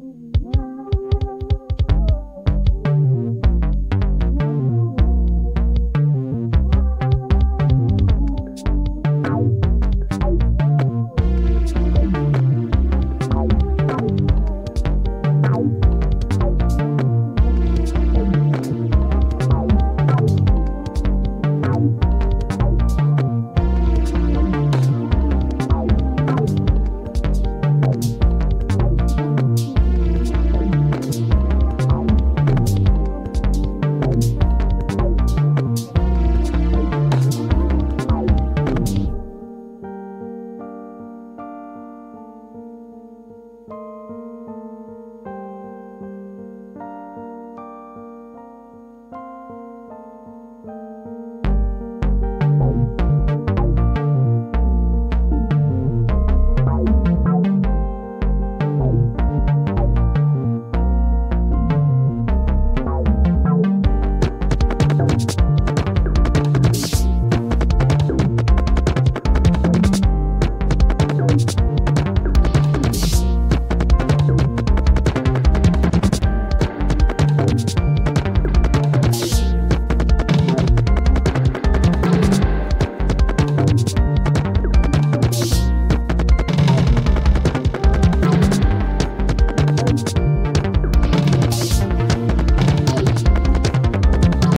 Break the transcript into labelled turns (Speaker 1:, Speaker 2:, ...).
Speaker 1: Mm-hmm.